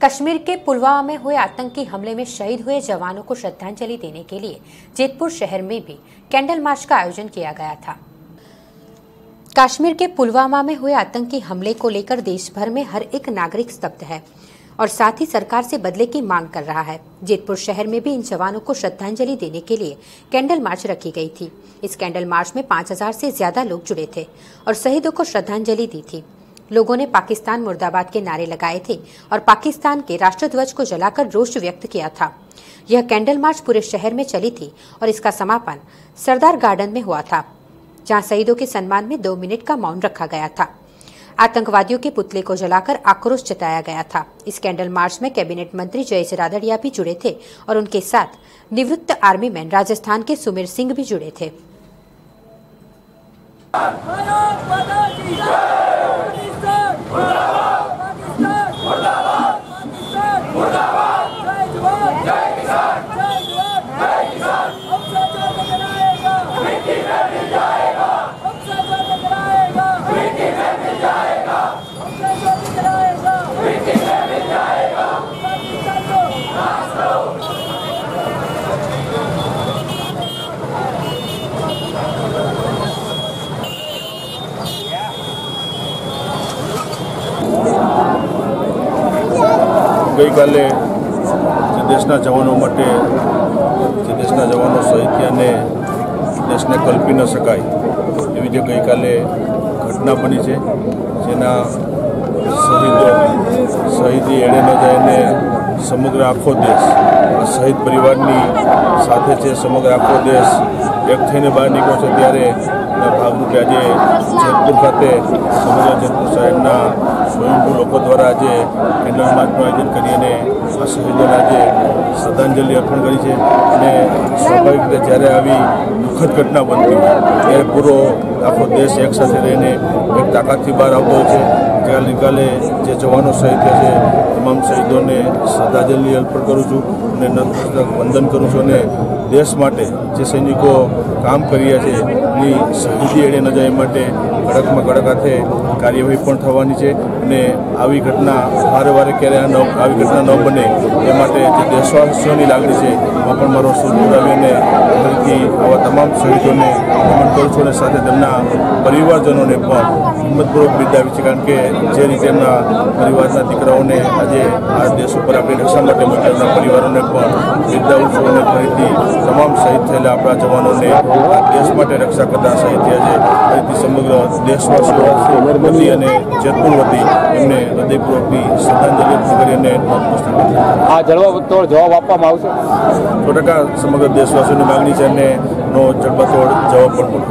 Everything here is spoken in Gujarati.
कश्मीर के पुलवामा में हुए आतंकी हमले में शहीद हुए जवानों को श्रद्धांजलि देने के लिए जेतपुर शहर में भी कैंडल मार्च का आयोजन किया गया था। कश्मीर के पुलवामा में हुए आतंकी हमले को लेकर देश भर में हर एक नागरिक स्तब्ध है और साथ ही सरकार से बदले की मांग कर रहा है। जेतपुर शहर में भी इन जवानों को श्रद्धांजलि देने के लिए कैंडल मार्च रखी गई थी। इस कैंडल मार्च में 5000 से ज़्यादा लोग जुड़े थे और शहीदों को श्रद्धांजलि दी थी। लोगों ने पाकिस्तान मुर्दाबाद के नारे लगाए थे और पाकिस्तान के राष्ट्रध्वज को जलाकर रोष व्यक्त किया था। यह कैंडल मार्च पूरे शहर में चली थी और इसका समापन सरदार गार्डन में हुआ था, जहाँ शहीदों के सम्मान में दो मिनट का मौन रखा गया था। आतंकवादियों के पुतले को जलाकर आक्रोश जताया गया था। इस कैंडल मार्च में कैबिनेट मंत्री जयेश रादड़िया भी जुड़े थे और उनके साथ निवृत्त आर्मी मैन राजस्थान के सुमेर सिंह भी जुड़े थे। ગઈકાલે જે દેશના જવાનો માટે, જે દેશના જવાનો શહીદ દેશને કલ્પી ન શકાય, એવી જે ગઈકાલે ઘટના બની છે, જેના શહીદો, શહીદી એડે ન જાય સમગ્ર આખો દેશ શહીદ પરિવારની સાથે છે સમગ્ર આખો દેશ એક થઈને બહાર નીકળ્યો છે, ત્યારે એના ભાગરૂપે આજે જેતપુર ખાતે સમગ્ર જેતપુર સાહેબના સ્વયંભૂ લોકો દ્વારા આજે કેન્ડલ માર્ચનું આયોજન કરી અને આ શહીદોને આજે શ્રદ્ધાંજલિ અર્પણ કરી છે. અને સ્વાભાવિક રીતે જ્યારે આવી દુઃખદ ઘટના બનતી હોય, ત્યારે પૂરો આખો દેશ એક સાથે રહીને એક તાકાતથી બહાર આવતો છે. ગઈકાલે જે જવાનો શહીદ થયા છે, તમામ શહીદોને શ્રદ્ધાંજલિ અર્પણ કરું છું અને વંદન કરું છું અને દેશ માટે જે સૈનિકો કામ કરી રહ્યા છે એની શહીદી એડે ન જાય માટે કડકમાં કડક હાથે કાર્યવાહી પણ થવાની છે અને આવી ઘટના વારે વારે ક્યારેય આવી ઘટના ન બને એ માટે જે દેશવાસીઓની લાગણી છે, એમાં પણ મારો અને ફરીથી આવા તમામ શહીદોને નમન કરું છું અને સાથે તેમના પરિવારજનોને પણ હિંમતપૂર્વક બિરદાવી છે. કારણ કે જે રીતે એમના પરિવારના દીકરાઓને આજે આ દેશ ઉપર આપણી રક્ષા માટે એમના પરિવારોને પણ બિરદાવું છું અને ફરીથી તમામ શહીદ થયેલા આપણા જવાનોને આ દેશ માટે રક્ષા કરતા શહીદ છે. ફરીથી સમગ્ર દેશવાસીઓ વતી અને જેતપુર વતી એમને હૃદયપૂર્વકની શ્રદ્ધાંજલિ અર્પણ કરી અને આ જળવાતોડ જવાબ આપવામાં આવશે? સો ટકા સમગ્ર દેશવાસીઓની માગણી છે અને નો જડબાતોડ જવાબ પણ